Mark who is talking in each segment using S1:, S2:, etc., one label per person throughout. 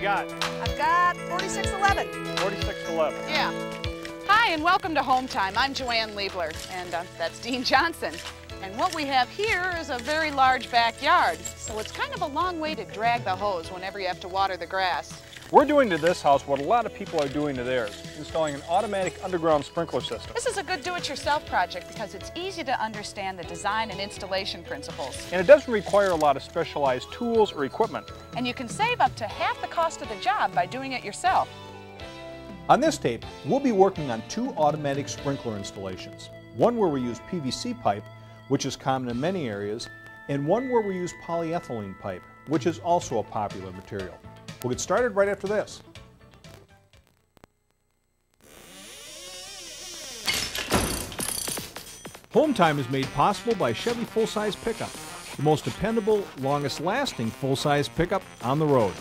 S1: got?
S2: I've got 4611.
S1: 4611.
S2: Yeah. Hi, and welcome to Hometime. I'm Joanne Liebeler, and uh, that's Dean Johnson. And what we have here is a very large backyard, so it's kind of a long way to drag the hose whenever you have to water the grass.
S1: We're doing to this house what a lot of people are doing to theirs, installing an automatic underground sprinkler system.
S2: This is a good do-it-yourself project because it's easy to understand the design and installation principles.
S1: And it doesn't require a lot of specialized tools or equipment.
S2: And you can save up to half the cost of the job by doing it yourself.
S3: On this tape, we'll be working on two automatic sprinkler installations. One where we use PVC pipe, which is common in many areas, and one where we use polyethylene pipe, which is also a popular material. We'll get started right after this. Hometime is made possible by Chevy full-size pickup, the most dependable, longest-lasting full-size pickup on the road.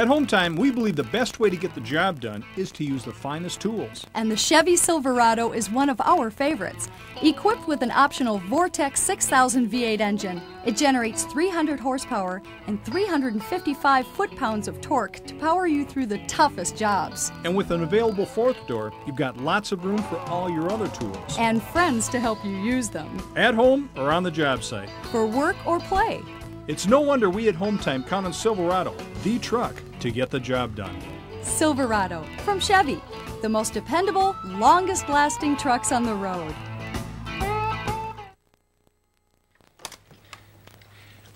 S3: At Hometime, we believe the best way to get the job done is to use the finest tools.
S4: And the Chevy Silverado is one of our favorites. Equipped with an optional Vortec 6000 V8 engine, it generates 300 horsepower and 355 foot-pounds of torque to power you through the toughest jobs.
S3: And with an available fourth door, you've got lots of room for all your other tools.
S4: And friends to help you use them.
S3: At home or on the job site.
S4: For work or play.
S3: It's no wonder we at Hometime count on Silverado, the truck, to get the job done.
S4: Silverado from Chevy, the most dependable, longest lasting trucks on the road.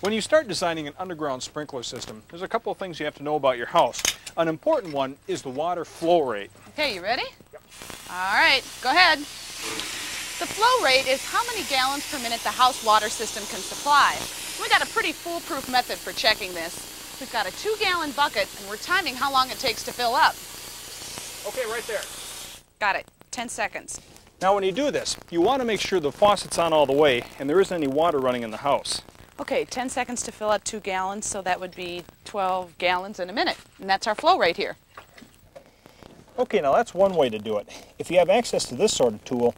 S1: When you start designing an underground sprinkler system, there's a couple of things you have to know about your house. An important one is the water flow rate.
S2: Okay, you ready? Yep. All right, go ahead. The flow rate is how many gallons per minute the house water system can supply. We got a pretty foolproof method for checking this. We've got a two gallon bucket and we're timing how long it takes to fill up.
S1: Okay, right there.
S2: Got it, 10 seconds.
S1: Now when you do this, you want to make sure the faucet's on all the way and there isn't any water running in the house.
S2: Okay, 10 seconds to fill up two gallons, so that would be 12 gallons in a minute. And that's our flow rate here.
S1: Okay, now that's one way to do it. If you have access to this sort of tool,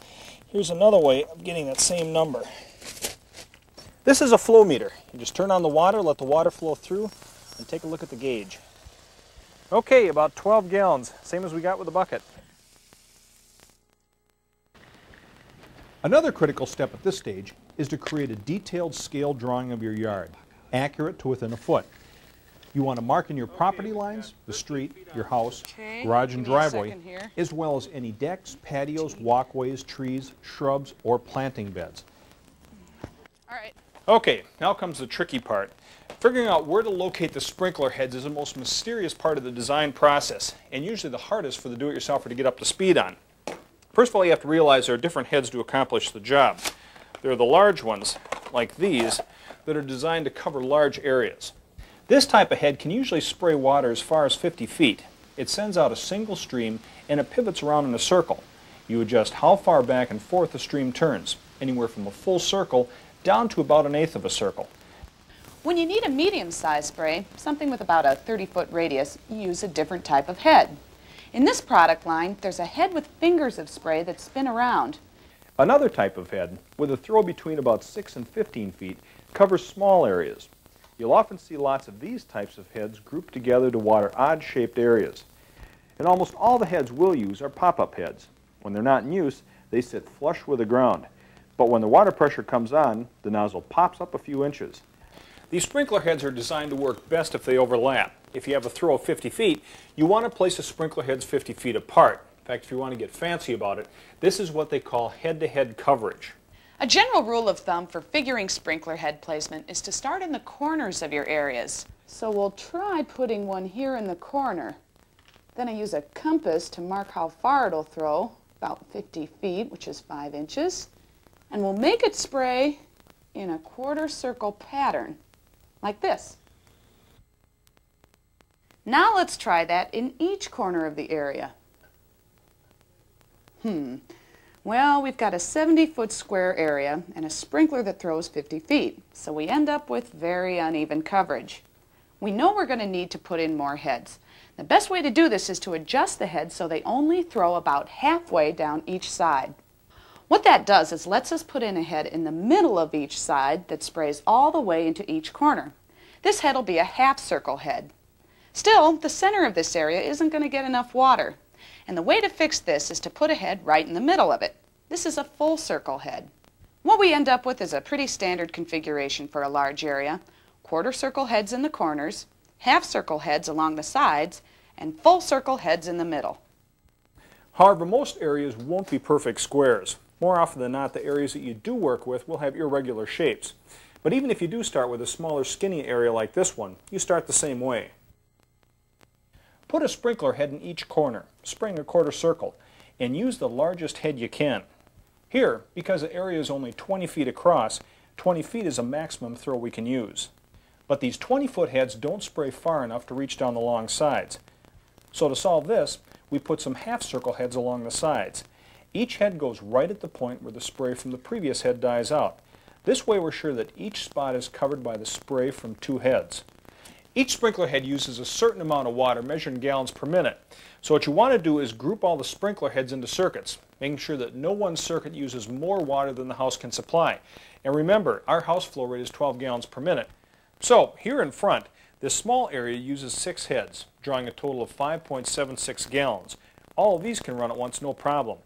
S1: here's another way of getting that same number. This is a flow meter. You just turn on the water, let the water flow through, and take a look at the gauge. Okay, about 12 gallons, same as we got with the bucket.
S3: Another critical step at this stage is to create a detailed scale drawing of your yard, accurate to within a foot. You want to mark in your property lines, the street, your house,
S2: okay.
S3: garage and driveway, as well as any decks, patios, walkways, trees, shrubs, or planting beds.
S2: All right.
S1: Okay, now comes the tricky part. Figuring out where to locate the sprinkler heads is the most mysterious part of the design process, and usually the hardest for the do-it-yourselfer to get up to speed on. First of all, you have to realize there are different heads to accomplish the job. There are the large ones, like these, that are designed to cover large areas. This type of head can usually spray water as far as 50 feet. It sends out a single stream and it pivots around in a circle. You adjust how far back and forth the stream turns, anywhere from a full circle down to about an eighth of a circle.
S2: When you need a medium-sized spray, something with about a 30-foot radius, you use a different type of head. In this product line, there's a head with fingers of spray that spin around.
S1: Another type of head, with a throw between about 6 and 15 feet, covers small areas. You'll often see lots of these types of heads grouped together to water odd-shaped areas. And almost all the heads we'll use are pop-up heads. When they're not in use, they sit flush with the ground. But when the water pressure comes on, the nozzle pops up a few inches. These sprinkler heads are designed to work best if they overlap. If you have a throw of 50 feet, you want to place the sprinkler heads 50 feet apart. In fact, if you want to get fancy about it, this is what they call head-to-head -head coverage.
S2: A general rule of thumb for figuring sprinkler head placement is to start in the corners of your areas. So we'll try putting one here in the corner. Then I use a compass to mark how far it'll throw, about 50 feet, which is 5 inches. And we'll make it spray in a quarter circle pattern, like this. Now let's try that in each corner of the area. Hmm. Well, we've got a 70-foot square area and a sprinkler that throws 50 feet, so we end up with very uneven coverage. We know we're going to need to put in more heads. The best way to do this is to adjust the heads so they only throw about halfway down each side. What that does is lets us put in a head in the middle of each side that sprays all the way into each corner. This head will be a half circle head. Still, the center of this area isn't going to get enough water. And the way to fix this is to put a head right in the middle of it. This is a full circle head. What we end up with is a pretty standard configuration for a large area. Quarter circle heads in the corners, half circle heads along the sides, and full circle heads in the middle.
S1: However, most areas won't be perfect squares. More often than not, the areas that you do work with will have irregular shapes. But even if you do start with a smaller, skinny area like this one, you start the same way. Put a sprinkler head in each corner, spring a quarter circle, and use the largest head you can. Here, because the area is only 20 feet across, 20 feet is a maximum throw we can use. But these 20-foot heads don't spray far enough to reach down the long sides. So to solve this, we put some half-circle heads along the sides. Each head goes right at the point where the spray from the previous head dies out. This way we're sure that each spot is covered by the spray from two heads. Each sprinkler head uses a certain amount of water measured in gallons per minute. So what you want to do is group all the sprinkler heads into circuits, making sure that no one circuit uses more water than the house can supply. And remember, our house flow rate is 12 gallons per minute. So here in front, this small area uses six heads, drawing a total of 5.76 gallons. All of these can run at once, no problem.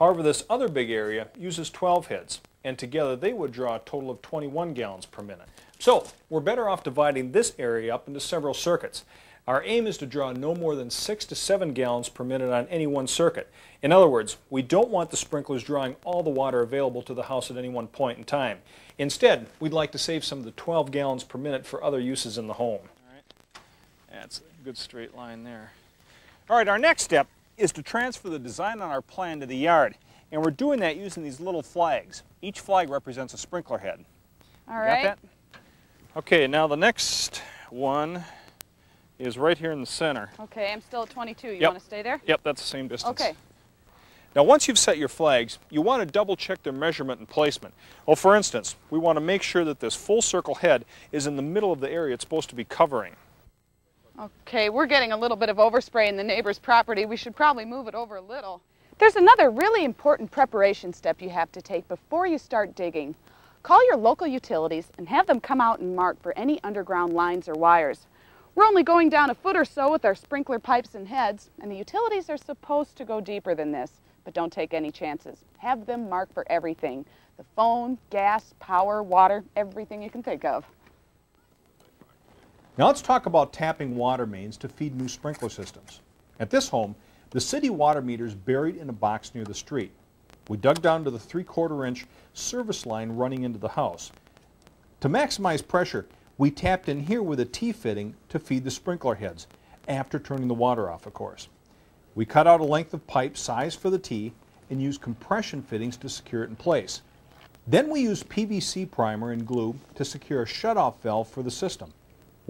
S1: However, this other big area uses 12 heads, and together they would draw a total of 21 gallons per minute. So we're better off dividing this area up into several circuits. Our aim is to draw no more than 6 to 7 gallons per minute on any one circuit. In other words, we don't want the sprinklers drawing all the water available to the house at any one point in time. Instead, we'd like to save some of the 12 gallons per minute for other uses in the home. All right. That's a good straight line there. All right, our next step is to transfer the design on our plan to the yard. And we're doing that using these little flags. Each flag represents a sprinkler head.
S2: All right.
S1: Okay, now the next one is right here in the center.
S2: Okay, I'm still at 22. You
S1: yep.
S2: want to stay there?
S1: Yep, that's the same distance.
S2: Okay.
S1: Now once you've set your flags, you want to double check their measurement and placement. Well, for instance, we want to make sure that this full circle head is in the middle of the area it's supposed to be covering.
S2: Okay, we're getting a little bit of overspray in the neighbor's property. We should probably move it over a little. There's another really important preparation step you have to take before you start digging. Call your local utilities and have them come out and mark for any underground lines or wires. We're only going down a foot or so with our sprinkler pipes and heads, and the utilities are supposed to go deeper than this, but don't take any chances. Have them mark for everything. The phone, gas, power, water, everything you can think of.
S1: Now let's talk about tapping water mains to feed new sprinkler systems. At this home, the city water meter is buried in a box near the street. We dug down to the three-quarter inch service line running into the house. To maximize pressure, we tapped in here with a T-fitting to feed the sprinkler heads, after turning the water off, of course. We cut out a length of pipe sized for the T and used compression fittings to secure it in place. Then we used PVC primer and glue to secure a shutoff valve for the system.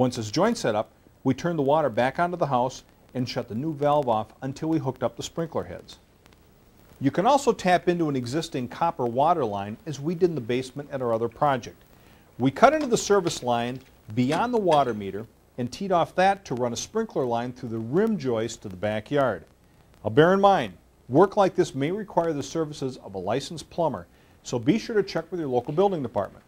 S1: Once this joint set up, we turned the water back onto the house and shut the new valve off until we hooked up the sprinkler heads. You can also tap into an existing copper water line as we did in the basement at our other project. We cut into the service line beyond the water meter and teed off that to run a sprinkler line through the rim joist to the backyard. Now bear in mind, work like this may require the services of a licensed plumber, so be sure to check with your local building department.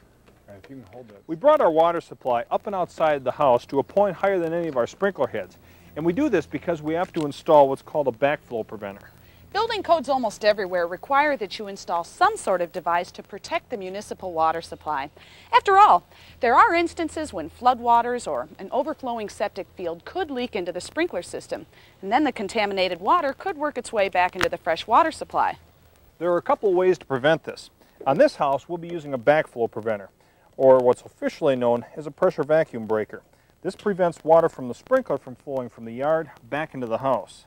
S1: We brought our water supply up and outside the house to a point higher than any of our sprinkler heads. And we do this because we have to install what's called a backflow preventer.
S2: Building codes almost everywhere require that you install some sort of device to protect the municipal water supply. After all, there are instances when floodwaters or an overflowing septic field could leak into the sprinkler system, and then the contaminated water could work its way back into the fresh water supply.
S1: There are a couple ways to prevent this. On this house, we'll be using a backflow preventer, or what's officially known as a pressure vacuum breaker. This prevents water from the sprinkler from flowing from the yard back into the house.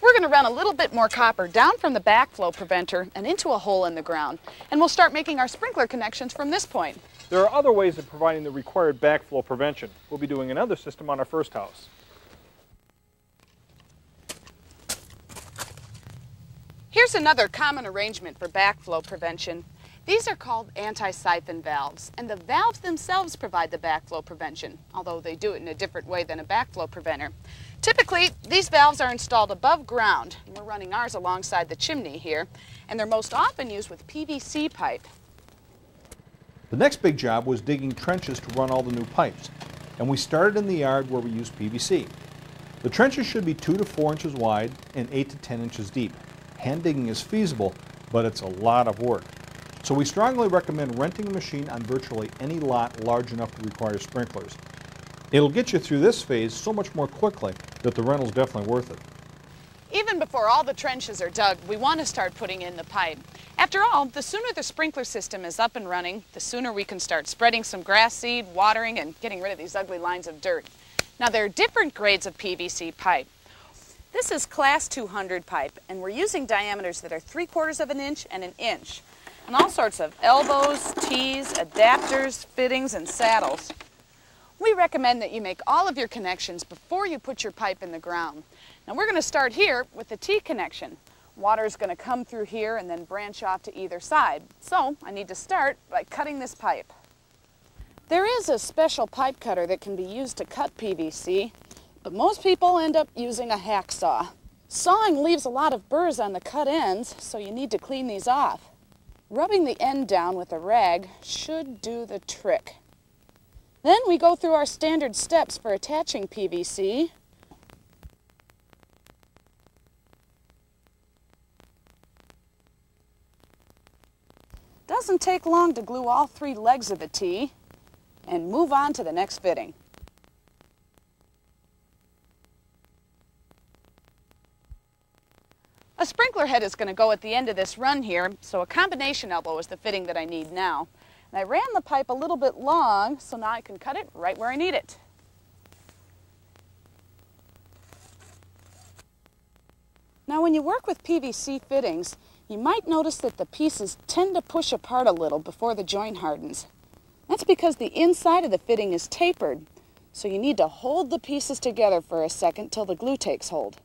S2: We're going to run a little bit more copper down from the backflow preventer and into a hole in the ground. And we'll start making our sprinkler connections from this point.
S1: There are other ways of providing the required backflow prevention. We'll be doing another system on our first house.
S2: Here's another common arrangement for backflow prevention. These are called anti-siphon valves, and the valves themselves provide the backflow prevention, although they do it in a different way than a backflow preventer. Typically, these valves are installed above ground. We're running ours alongside the chimney here. and they're most often used with PVC pipe.
S3: The next big job was digging trenches to run all the new pipes, and we started in the yard where we used PVC. The trenches should be 2 to 4 inches wide and 8 to 10 inches deep. Hand digging is feasible, but it's a lot of work. So we strongly recommend renting a machine on virtually any lot large enough to require sprinklers. It'll get you through this phase so much more quickly that the rental's definitely worth it.
S2: Even before all the trenches are dug, we want to start putting in the pipe. After all, the sooner the sprinkler system is up and running, the sooner we can start spreading some grass seed, watering, and getting rid of these ugly lines of dirt. Now there are different grades of PVC pipe. This is class 200 pipe, and we're using diameters that are 3 quarters of an inch and an inch, and all sorts of elbows, tees, adapters, fittings, and saddles. We recommend that you make all of your connections before you put your pipe in the ground. Now we're going to start here with the T connection. Water is going to come through here and then branch off to either side. So I need to start by cutting this pipe. There is a special pipe cutter that can be used to cut PVC, but most people end up using a hacksaw. Sawing leaves a lot of burrs on the cut ends, so you need to clean these off. Rubbing the end down with a rag should do the trick. Then we go through our standard steps for attaching PVC. Doesn't take long to glue all three legs of the T and move on to the next fitting. A sprinkler head is going to go at the end of this run here, so a combination elbow is the fitting that I need now. And I ran the pipe a little bit long, so now I can cut it right where I need it. Now when you work with PVC fittings, you might notice that the pieces tend to push apart a little before the joint hardens. That's because the inside of the fitting is tapered, so you need to hold the pieces together for a second till the glue takes hold.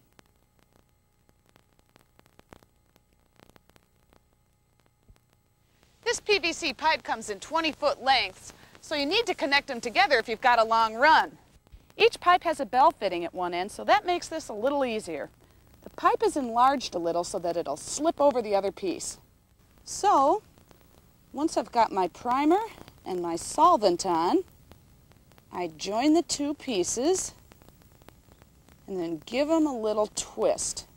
S2: This PVC pipe comes in 20 foot lengths, so you need to connect them together if you've got a long run. Each pipe has a bell fitting at one end, so that makes this a little easier. The pipe is enlarged a little so that it'll slip over the other piece. So, once I've got my primer and my solvent on, I join the two pieces and then give them a little twist.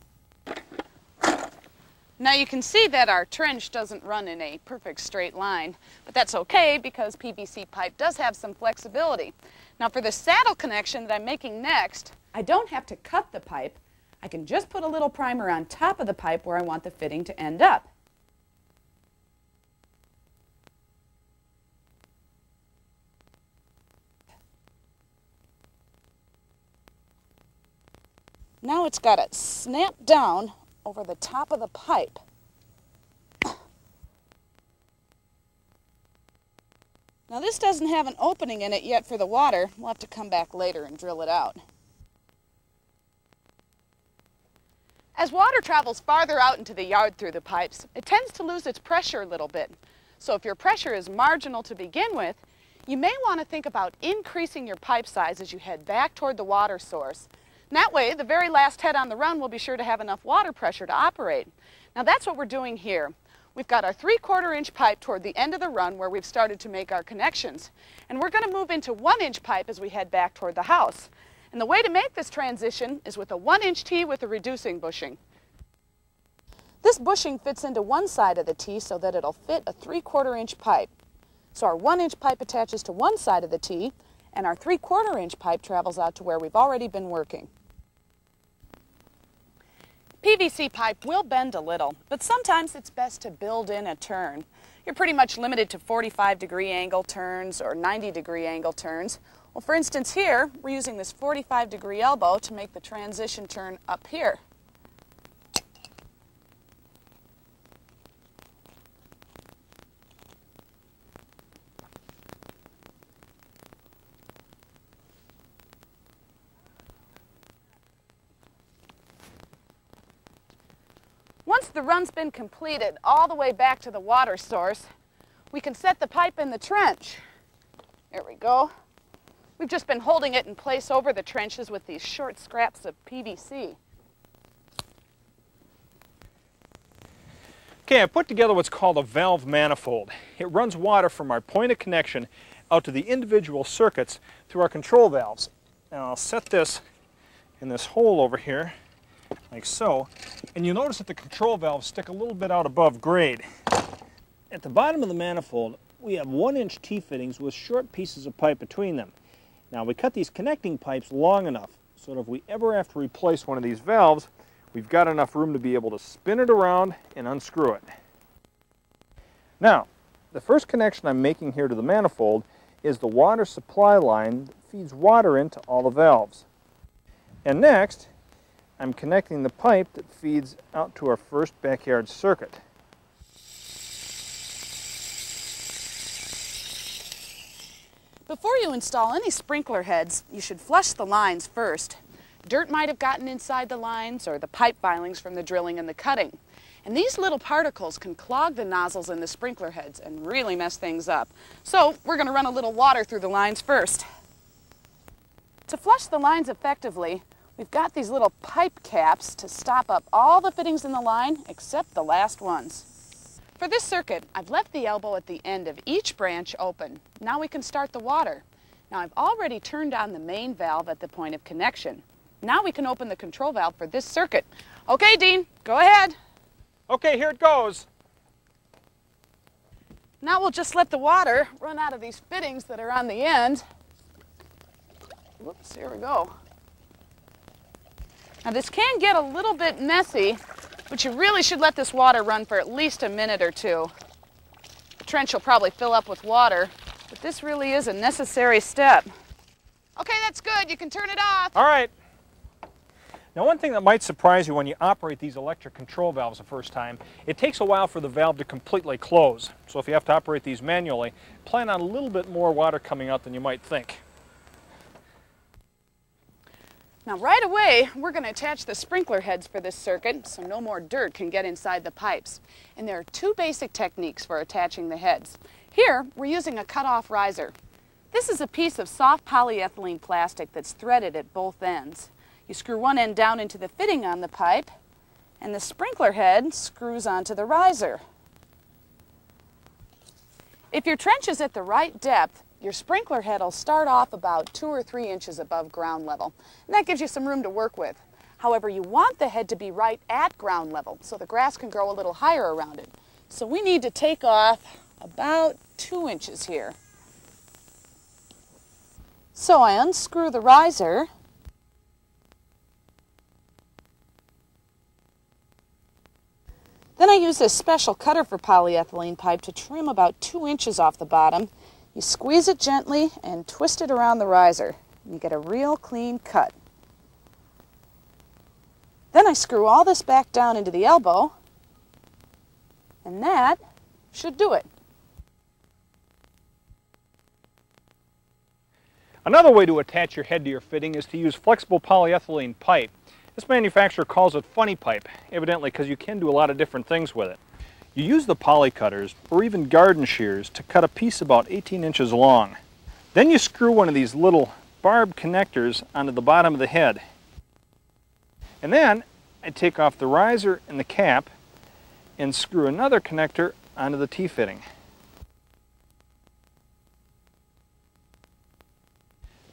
S2: Now you can see that our trench doesn't run in a perfect straight line, but that's okay because PVC pipe does have some flexibility. Now for the saddle connection that I'm making next, I don't have to cut the pipe. I can just put a little primer on top of the pipe where I want the fitting to end up. Now it's got it snapped down over the top of the pipe. Now this doesn't have an opening in it yet for the water. We'll have to come back later and drill it out. As water travels farther out into the yard through the pipes, it tends to lose its pressure a little bit. So if your pressure is marginal to begin with, you may want to think about increasing your pipe size as you head back toward the water source and that way, the very last head on the run will be sure to have enough water pressure to operate. Now that's what we're doing here. We've got our three quarter inch pipe toward the end of the run where we've started to make our connections. And we're going to move into one inch pipe as we head back toward the house. And the way to make this transition is with a one inch tee with a reducing bushing. This bushing fits into one side of the tee so that it'll fit a three quarter inch pipe. So our one inch pipe attaches to one side of the tee and our three quarter inch pipe travels out to where we've already been working. PVC pipe will bend a little, but sometimes it's best to build in a turn. You're pretty much limited to 45 degree angle turns or 90 degree angle turns. Well, for instance here, we're using this 45 degree elbow to make the transition turn up here. Once the run's been completed all the way back to the water source, we can set the pipe in the trench. There we go. We've just been holding it in place over the trenches with these short scraps of PVC.
S1: Okay, I put together what's called a valve manifold. It runs water from our point of connection out to the individual circuits through our control valves. Now I'll set this in this hole over here, like so, and you'll notice that the control valves stick a little bit out above grade. At the bottom of the manifold, we have one inch T-fittings with short pieces of pipe between them. Now we cut these connecting pipes long enough so that if we ever have to replace one of these valves, we've got enough room to be able to spin it around and unscrew it. Now, the first connection I'm making here to the manifold is the water supply line that feeds water into all the valves. And next, I'm connecting the pipe that feeds out to our first backyard circuit.
S2: Before you install any sprinkler heads, you should flush the lines first. Dirt might have gotten inside the lines or the pipe filings from the drilling and the cutting. And these little particles can clog the nozzles in the sprinkler heads and really mess things up. So we're going to run a little water through the lines first. To flush the lines effectively, we've got these little pipe caps to stop up all the fittings in the line except the last ones. For this circuit, I've left the elbow at the end of each branch open. Now we can start the water. Now I've already turned on the main valve at the point of connection. Now we can open the control valve for this circuit. Okay, Dean, go ahead.
S1: Okay, here it goes.
S2: Now we'll just let the water run out of these fittings that are on the end. Whoops, here we go. Now this can get a little bit messy, but you really should let this water run for at least a minute or two. The trench will probably fill up with water, but this really is a necessary step. Okay, that's good. You can turn it off.
S1: All right. Now one thing that might surprise you when you operate these electric control valves the first time, it takes a while for the valve to completely close. So if you have to operate these manually, plan on a little bit more water coming out than you might think.
S2: Now right away, we're going to attach the sprinkler heads for this circuit so no more dirt can get inside the pipes. And there are two basic techniques for attaching the heads. Here, we're using a cut-off riser. This is a piece of soft polyethylene plastic that's threaded at both ends. You screw one end down into the fitting on the pipe, and the sprinkler head screws onto the riser. If your trench is at the right depth, your sprinkler head will start off about two or three inches above ground level. And that gives you some room to work with. However, you want the head to be right at ground level so the grass can grow a little higher around it. So we need to take off about two inches here. So I unscrew the riser Then I use this special cutter for polyethylene pipe to trim about two inches off the bottom you squeeze it gently and twist it around the riser. And you get a real clean cut. Then I screw all this back down into the elbow, and that should do it.
S1: Another way to attach your head to your fitting is to use flexible polyethylene pipe. This manufacturer calls it funny pipe, evidently because you can do a lot of different things with it. You use the poly cutters or even garden shears to cut a piece about 18 inches long. Then you screw one of these little barb connectors onto the bottom of the head. And then I take off the riser and the cap and screw another connector onto the T-fitting.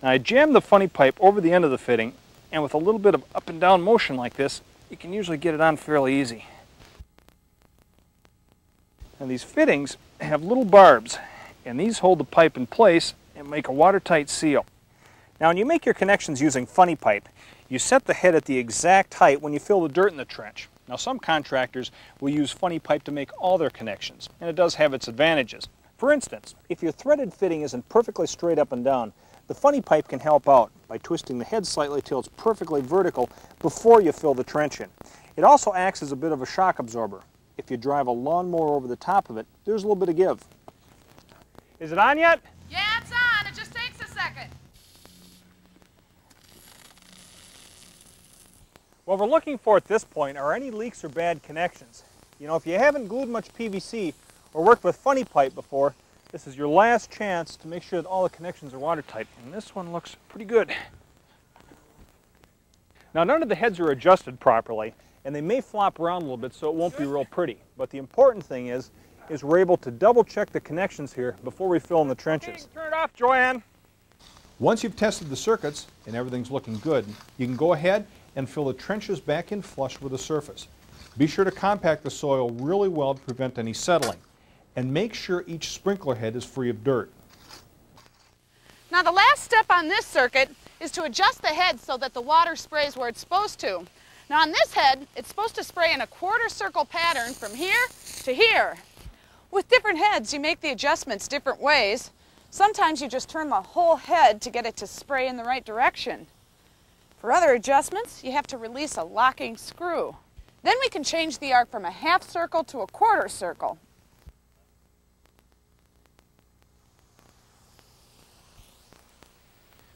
S1: Now I jam the funny pipe over the end of the fitting and with a little bit of up and down motion like this, you can usually get it on fairly easy. And these fittings have little barbs, and these hold the pipe in place and make a watertight seal. Now when you make your connections using funny pipe, you set the head at the exact height when you fill the dirt in the trench. Now some contractors will use funny pipe to make all their connections, and it does have its advantages. For instance, if your threaded fitting isn't perfectly straight up and down, the funny pipe can help out by twisting the head slightly till it's perfectly vertical before you fill the trench in. It also acts as a bit of a shock absorber, if you drive a lawnmower over the top of it, there's a little bit of give. Is it on yet?
S2: Yeah, it's on. It just takes a second.
S1: What we're looking for at this point are any leaks or bad connections. You know, if you haven't glued much PVC or worked with funny pipe before, this is your last chance to make sure that all the connections are watertight. And this one looks pretty good. Now, none of the heads are adjusted properly,
S3: and they may flop around a little bit so it won't be real pretty. But the important thing is, is we're able to double check the connections here before we fill in the trenches.
S1: Turn it off, Joanne.
S3: Once you've tested the circuits and everything's looking good, you can go ahead and fill the trenches back in flush with the surface. Be sure to compact the soil really well to prevent any settling. And make sure each sprinkler head is free of dirt.
S2: Now the last step on this circuit is to adjust the head so that the water sprays where it's supposed to. Now on this head, it's supposed to spray in a quarter circle pattern from here to here. With different heads, you make the adjustments different ways. Sometimes you just turn the whole head to get it to spray in the right direction. For other adjustments, you have to release a locking screw. Then we can change the arc from a half circle to a quarter circle.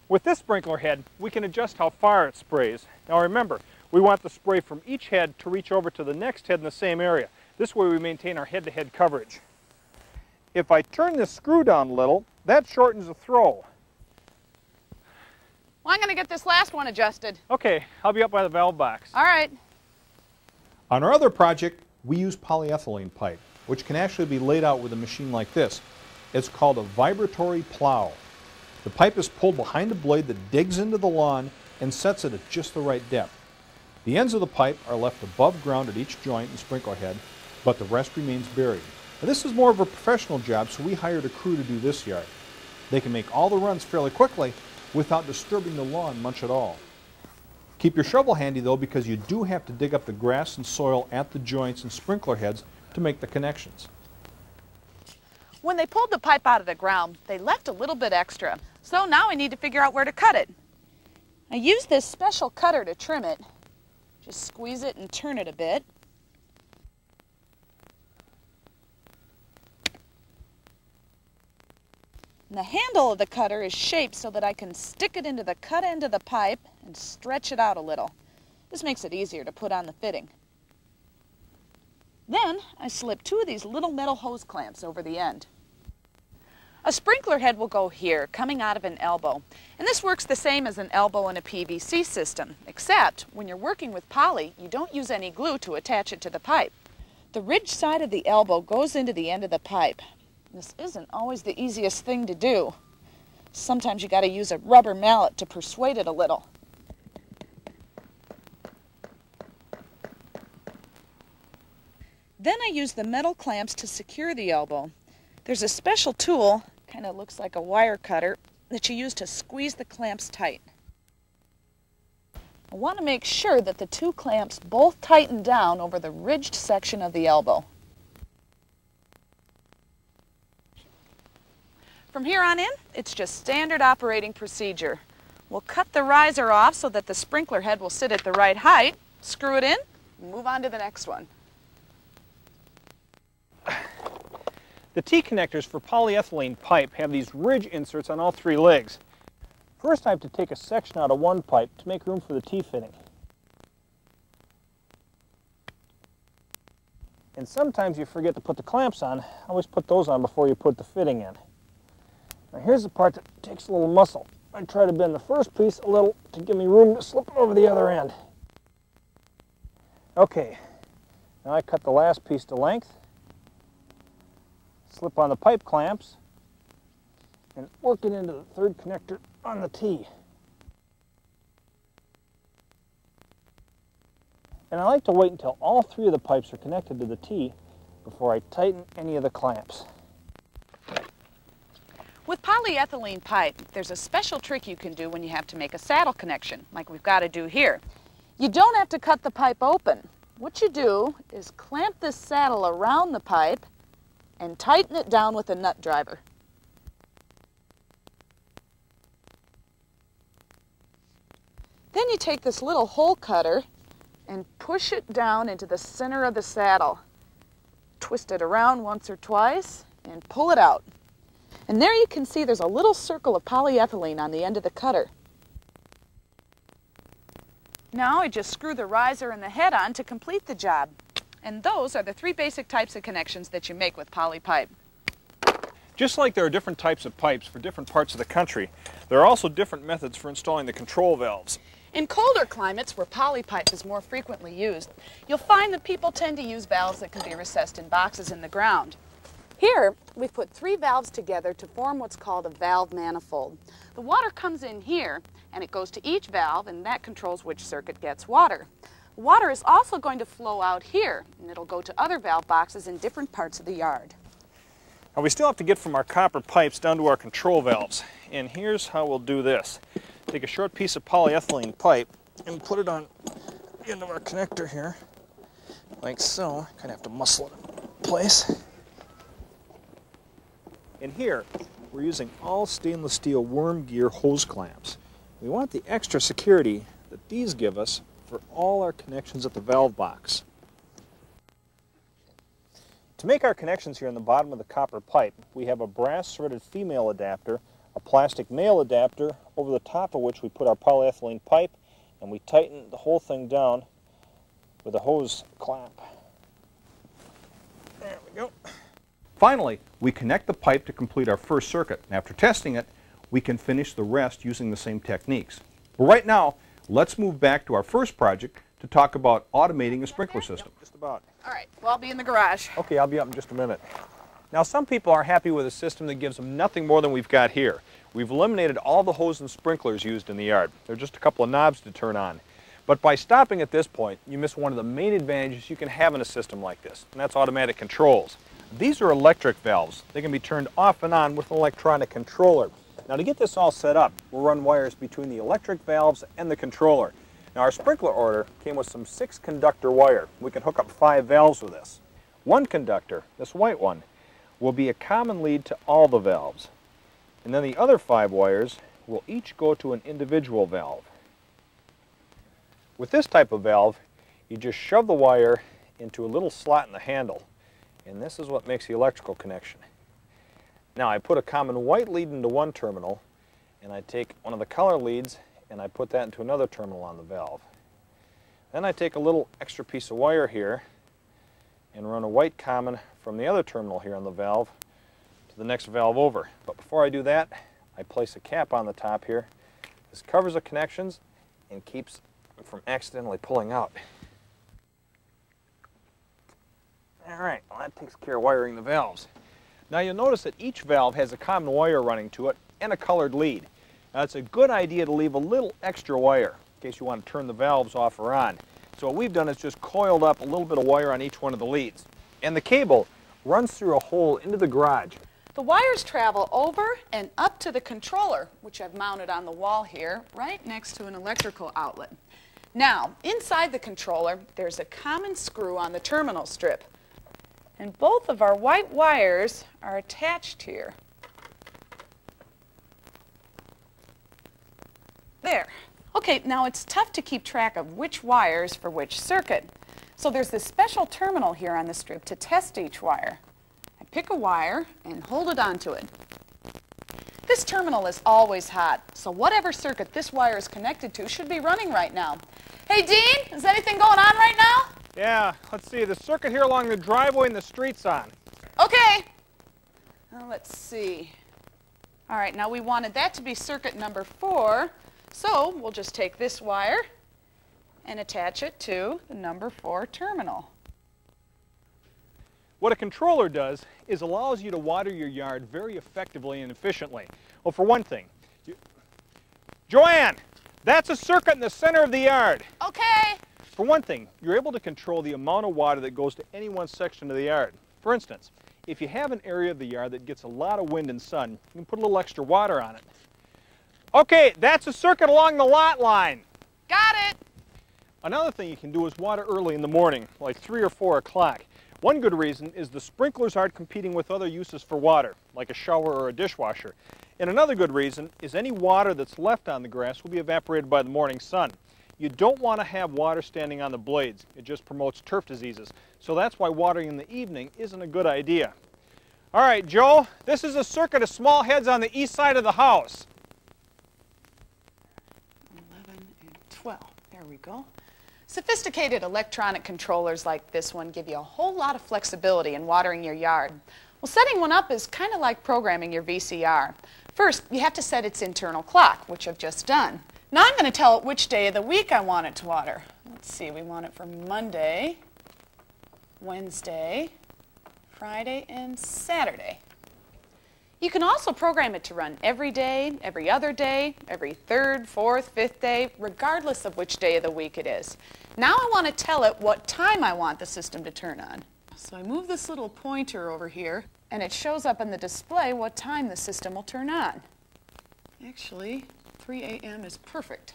S1: With this sprinkler head, we can adjust how far it sprays. Now remember, we want the spray from each head to reach over to the next head in the same area. This way we maintain our head-to-head -head coverage. If I turn this screw down a little, that shortens the throw.
S2: Well, I'm going to get this last one adjusted.
S1: Okay, I'll be up by the valve box.
S2: All right.
S3: On our other project, we use polyethylene pipe, which can actually be laid out with a machine like this. It's called a vibratory plow. The pipe is pulled behind a blade that digs into the lawn and sets it at just the right depth. The ends of the pipe are left above ground at each joint and sprinkler head, but the rest remains buried. Now, this is more of a professional job, so we hired a crew to do this yard. They can make all the runs fairly quickly without disturbing the lawn much at all. Keep your shovel handy though because you do have to dig up the grass and soil at the joints and sprinkler heads to make the connections.
S2: When they pulled the pipe out of the ground, they left a little bit extra. So now I need to figure out where to cut it. I use this special cutter to trim it. Just squeeze it and turn it a bit. And the handle of the cutter is shaped so that I can stick it into the cut end of the pipe and stretch it out a little. This makes it easier to put on the fitting. Then I slip two of these little metal hose clamps over the end. A sprinkler head will go here, coming out of an elbow. And this works the same as an elbow in a PVC system, except when you're working with poly, you don't use any glue to attach it to the pipe. The ridge side of the elbow goes into the end of the pipe. This isn't always the easiest thing to do. Sometimes you got to use a rubber mallet to persuade it a little. Then I use the metal clamps to secure the elbow. There's a special tool, kind of looks like a wire cutter, that you use to squeeze the clamps tight. I want to make sure that the two clamps both tighten down over the ridged section of the elbow. From here on in, it's just standard operating procedure. We'll cut the riser off so that the sprinkler head will sit at the right height, screw it in, move on to the next one.
S1: The T-connectors for polyethylene pipe have these ridge inserts on all three legs. First I have to take a section out of one pipe to make room for the T-fitting. And sometimes you forget to put the clamps on. Always put those on before you put the fitting in. Now here's the part that takes a little muscle. I try to bend the first piece a little to give me room to slip it over the other end. Okay, now I cut the last piece to length slip on the pipe clamps and work it into the third connector on the T. And I like to wait until all three of the pipes are connected to the T before I tighten any of the clamps.
S2: With polyethylene pipe, there's a special trick you can do when you have to make a saddle connection, like we've got to do here. You don't have to cut the pipe open. What you do is clamp this saddle around the pipe and tighten it down with a nut driver. Then you take this little hole cutter and push it down into the center of the saddle. Twist it around once or twice and pull it out. And there you can see there's a little circle of polyethylene on the end of the cutter. Now I just screw the riser and the head on to complete the job. And those are the three basic types of connections that you make with poly pipe.
S1: Just like there are different types of pipes for different parts of the country, there are also different methods for installing the control valves.
S2: In colder climates where polypipe is more frequently used, you'll find that people tend to use valves that can be recessed in boxes in the ground. Here, we've put three valves together to form what's called a valve manifold. The water comes in here, and it goes to each valve, and that controls which circuit gets water. Water is also going to flow out here, and it'll go to other valve boxes in different parts of the yard.
S1: Now we still have to get from our copper pipes down to our control valves. And here's how we'll do this. Take a short piece of polyethylene pipe and put it on the end of our connector here, like so. Kind of have to muscle it in place. And here, we're using all stainless steel worm gear hose clamps. We want the extra security that these give us for all our connections at the valve box. To make our connections here in the bottom of the copper pipe, we have a brass threaded female adapter, a plastic male adapter, over the top of which we put our polyethylene pipe, and we tighten the whole thing down with a hose clamp. There we go.
S3: Finally, we connect the pipe to complete our first circuit. And after testing it, we can finish the rest using the same techniques. But right now, let's move back to our first project to talk about automating a sprinkler system.
S1: Just about.
S2: All right, well, I'll be in the garage.
S1: Okay, I'll be up in just a minute. Now, some people are happy with a system that gives them nothing more than we've got here. We've eliminated all the hose and sprinklers used in the yard. They're just a couple of knobs to turn on. But by stopping at this point, you miss one of the main advantages you can have in a system like this, and that's automatic controls. These are electric valves. They can be turned off and on with an electronic controller. Now to get this all set up, we'll run wires between the electric valves and the controller. Now our sprinkler order came with some six conductor wire. We can hook up five valves with this. One conductor, this white one, will be a common lead to all the valves. And then the other five wires will each go to an individual valve. With this type of valve, you just shove the wire into a little slot in the handle, and this is what makes the electrical connection. Now I put a common white lead into one terminal, and I take one of the color leads and I put that into another terminal on the valve. Then I take a little extra piece of wire here and run a white common from the other terminal here on the valve to the next valve over. But before I do that, I place a cap on the top here. This covers the connections and keeps from accidentally pulling out. All right, well that takes care of wiring the valves. Now you'll notice that each valve has a common wire running to it and a colored lead. Now it's a good idea to leave a little extra wire in case you want to turn the valves off or on. So what we've done is just coiled up a little bit of wire on each one of the leads. And the cable runs through a hole into the garage.
S2: The wires travel over and up to the controller, which I've mounted on the wall here, right next to an electrical outlet. Now, inside the controller, there's a common screw on the terminal strip. And both of our white wires are attached here. There. Okay, now it's tough to keep track of which wires for which circuit. So there's this special terminal here on the strip to test each wire. I pick a wire and hold it onto it. This terminal is always hot, so whatever circuit this wire is connected to should be running right now. Hey, Dean, is anything going on right now?
S1: Yeah, let's see, the circuit here along the driveway and the street's on.
S2: Okay. Now let's see. All right, now we wanted that to be circuit number four, so we'll just take this wire and attach it to the number four terminal.
S1: What a controller does is allows you to water your yard very effectively and efficiently. Well, for one thing, you, Joanne, that's a circuit in the center of the yard.
S2: Okay.
S1: For one thing, you're able to control the amount of water that goes to any one section of the yard. For instance, if you have an area of the yard that gets a lot of wind and sun, you can put a little extra water on it. Okay, that's a circuit along the lot line.
S2: Got it.
S1: Another thing you can do is water early in the morning, like 3 or 4 o'clock. One good reason is the sprinklers aren't competing with other uses for water, like a shower or a dishwasher. And another good reason is any water that's left on the grass will be evaporated by the morning sun. You don't want to have water standing on the blades. It just promotes turf diseases. So that's why watering in the evening isn't a good idea. All right, Joe, this is a circuit of small heads on the east side of the house.
S2: 11 and 12. There we go. Sophisticated electronic controllers like this one give you a whole lot of flexibility in watering your yard. Well, setting one up is kind of like programming your VCR. First, you have to set its internal clock, which I've just done. Now I'm going to tell it which day of the week I want it to water. Let's see, we want it for Monday, Wednesday, Friday, and Saturday. You can also program it to run every day, every other day, every third, fourth, fifth day, regardless of which day of the week it is. Now I want to tell it what time I want the system to turn on. So I move this little pointer over here, and it shows up on the display what time the system will turn on. Actually, 3 a.m. is perfect.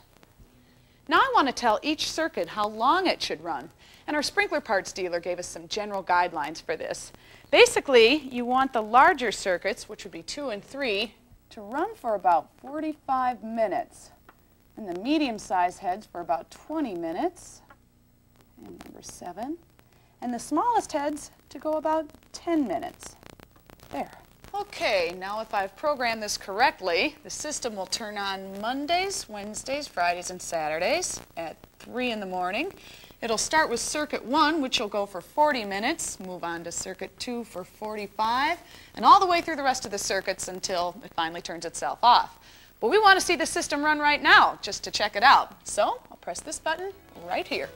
S2: Now I want to tell each circuit how long it should run. And our sprinkler parts dealer gave us some general guidelines for this. Basically, you want the larger circuits, which would be 2 and 3, to run for about 45 minutes. And the medium-sized heads for about 20 minutes. And number 7. And the smallest heads to go about 10 minutes. There. Okay, now if I've programmed this correctly, the system will turn on Mondays, Wednesdays, Fridays, and Saturdays at 3 in the morning. It'll start with circuit 1, which will go for 40 minutes, move on to circuit 2 for 45, and all the way through the rest of the circuits until it finally turns itself off. But we want to see the system run right now, just to check it out. So I'll press this button right here.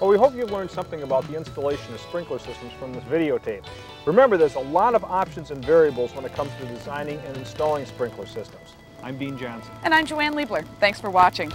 S1: Well, we hope you've learned something about the installation of sprinkler systems from this videotape. Remember, there's a lot of options and variables when it comes to designing and installing sprinkler systems. I'm Dean Johnson.
S2: And I'm Joanne Liebeler. Thanks for watching.